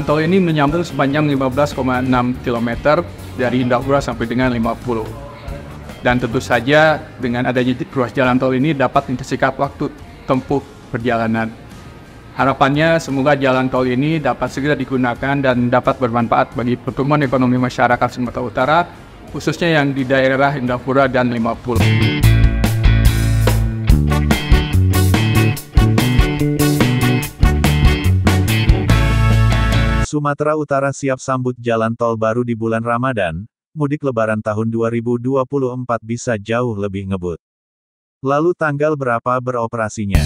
Tol ini menyambung sepanjang 15,6 km dari Indrapura sampai dengan 50. Dan tentu saja dengan adanya ruas jalan tol ini dapat mempersingkat waktu tempuh perjalanan. Harapannya semoga jalan tol ini dapat segera digunakan dan dapat bermanfaat bagi pertumbuhan ekonomi masyarakat Sumatera Utara, khususnya yang di daerah Indrapura dan 50. Sumatera Utara siap sambut jalan tol baru di bulan Ramadan, mudik lebaran tahun 2024 bisa jauh lebih ngebut. Lalu tanggal berapa beroperasinya?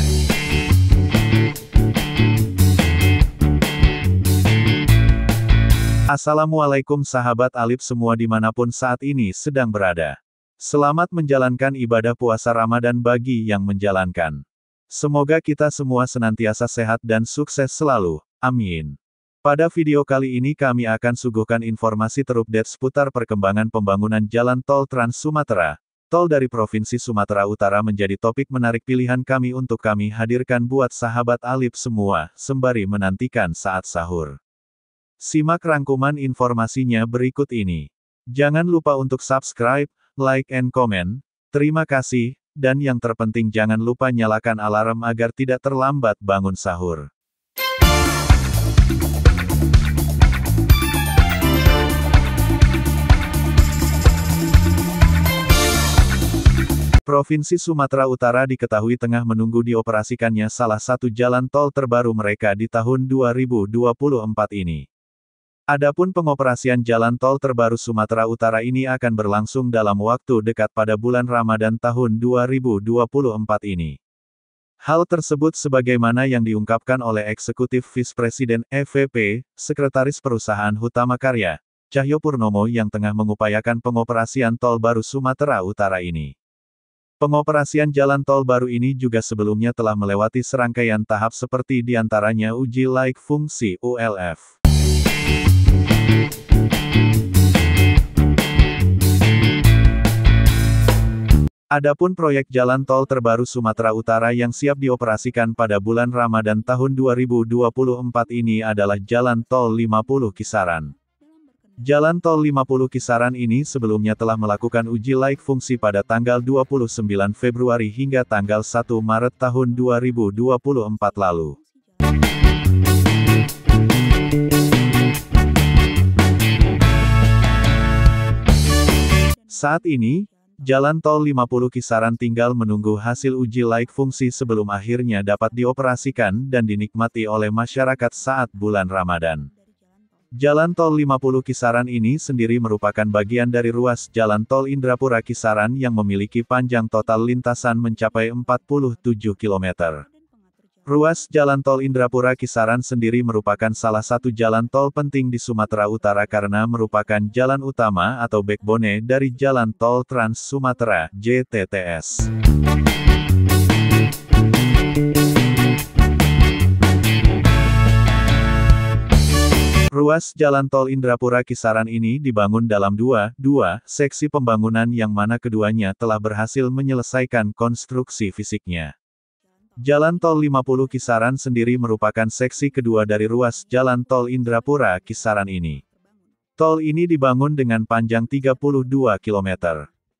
Assalamualaikum sahabat Alip semua di mana pun saat ini sedang berada. Selamat menjalankan ibadah puasa Ramadan bagi yang menjalankan. Semoga kita semua senantiasa sehat dan sukses selalu. Amin. Pada video kali ini kami akan suguhkan informasi terupdate seputar perkembangan pembangunan jalan tol Trans Sumatera. Tol dari Provinsi Sumatera Utara menjadi topik menarik pilihan kami untuk kami hadirkan buat sahabat Alip semua, sembari menantikan saat sahur. Simak rangkuman informasinya berikut ini. Jangan lupa untuk subscribe, like and comment. Terima kasih, dan yang terpenting jangan lupa nyalakan alarm agar tidak terlambat bangun sahur. Provinsi Sumatera Utara diketahui tengah menunggu dioperasikannya salah satu jalan tol terbaru mereka di tahun 2024 ini. Adapun pengoperasian jalan tol terbaru Sumatera Utara ini akan berlangsung dalam waktu dekat pada bulan Ramadan tahun 2024 ini. Hal tersebut sebagaimana yang diungkapkan oleh Eksekutif Vice Presiden EVP, Sekretaris Perusahaan Hutama Karya, Cahyo Purnomo yang tengah mengupayakan pengoperasian tol baru Sumatera Utara ini. Pengoperasian jalan tol baru ini juga sebelumnya telah melewati serangkaian tahap seperti di antaranya uji laik fungsi ULF. Adapun proyek jalan tol terbaru Sumatera Utara yang siap dioperasikan pada bulan Ramadan tahun 2024 ini adalah Jalan Tol 50 Kisaran. Jalan tol 50 kisaran ini sebelumnya telah melakukan uji laik fungsi pada tanggal 29 Februari hingga tanggal 1 Maret tahun 2024 lalu. Saat ini, Jalan tol 50 kisaran tinggal menunggu hasil uji laik fungsi sebelum akhirnya dapat dioperasikan dan dinikmati oleh masyarakat saat bulan Ramadan. Jalan tol 50 kisaran ini sendiri merupakan bagian dari ruas jalan tol Indrapura kisaran yang memiliki panjang total lintasan mencapai 47 km. Ruas jalan tol Indrapura kisaran sendiri merupakan salah satu jalan tol penting di Sumatera Utara karena merupakan jalan utama atau backbone dari jalan tol Trans Sumatera, JTTS. Ruas jalan tol Indrapura kisaran ini dibangun dalam dua, dua seksi pembangunan yang mana keduanya telah berhasil menyelesaikan konstruksi fisiknya. Jalan tol 50 kisaran sendiri merupakan seksi kedua dari ruas jalan tol Indrapura kisaran ini. Tol ini dibangun dengan panjang 32 km.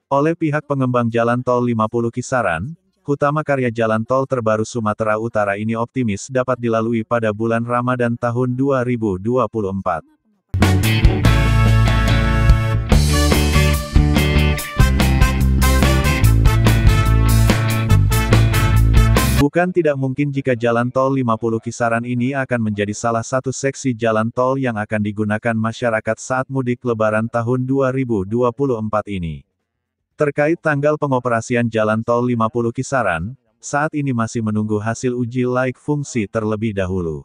Oleh pihak pengembang jalan tol 50 kisaran, Utama karya jalan tol terbaru Sumatera Utara ini optimis dapat dilalui pada bulan Ramadan tahun 2024. Bukan tidak mungkin jika jalan tol 50 kisaran ini akan menjadi salah satu seksi jalan tol yang akan digunakan masyarakat saat mudik lebaran tahun 2024 ini. Terkait tanggal pengoperasian jalan tol 50 kisaran, saat ini masih menunggu hasil uji laik fungsi terlebih dahulu.